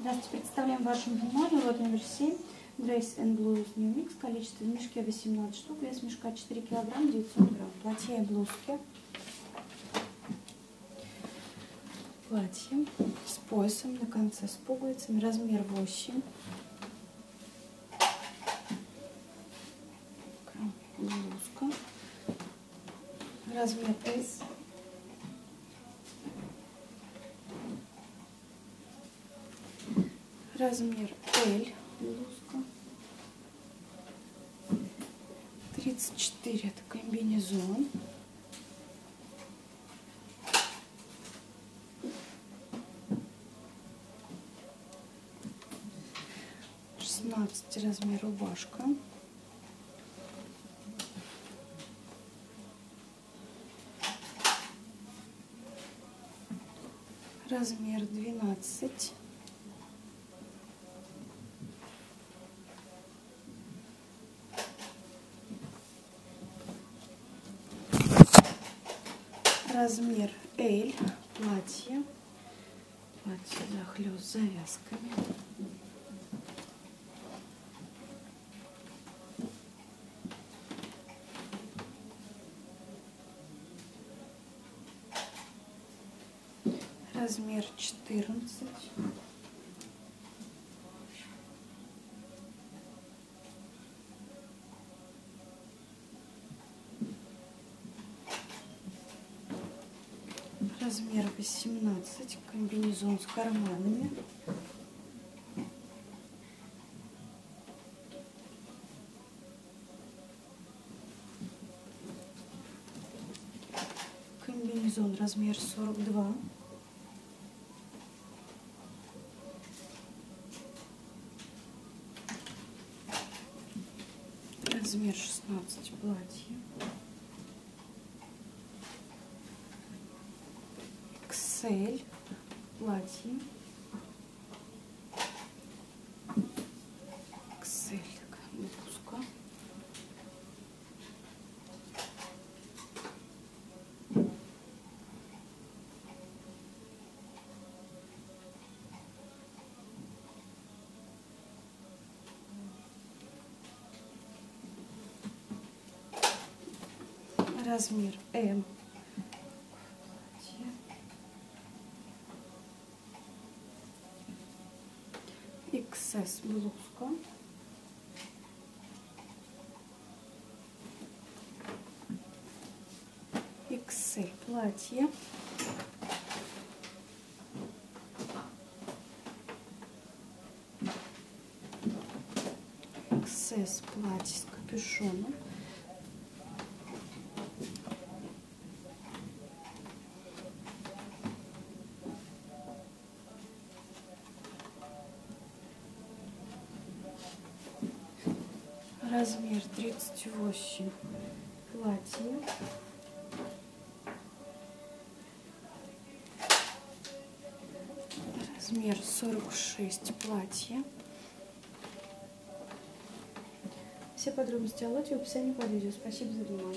Здравствуйте, представляем вашему вниманию лот номер 7 Grace and Blues New Mix. Количество в мешке 18 штук, вес мешка 4 килограмм 900 грамм. Платье и блузки. Платье с поясом на конце с пуговицами, размер 8. Блузка. Размер S. размер L. Блузка. 34 это комбинезон. Шестнадцать размер рубашка. Размер двенадцать размер L, платье, платье захлест с завязками. Размер 14. Размер 18, комбинезон с карманами. Комбинезон размер 42. Размер 16 платье. Цель платье. Цель блузка. Размер М. XS блузка. XL платье. XS платье с капюшоном. Размер 38 платье. Размер 46 платье. Все подробности о лоте в описании под видео. Спасибо за внимание.